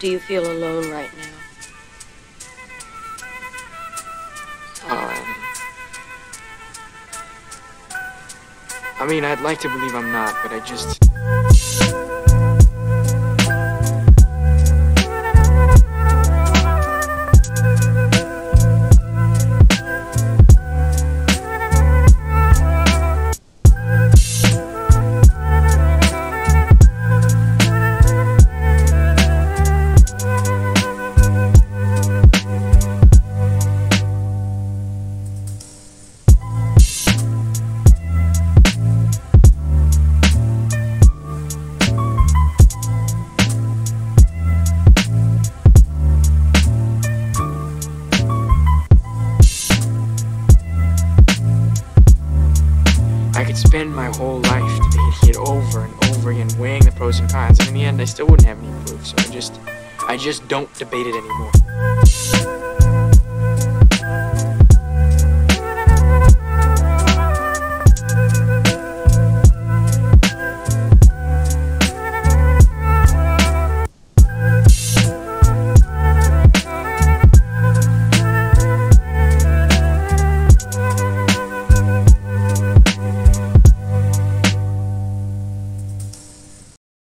Do you feel alone right now? Um, I mean, I'd like to believe I'm not, but I just. Could spend my whole life debating it over and over again, weighing the pros and cons, and in the end, I still wouldn't have any proof. So I just, I just don't debate it anymore.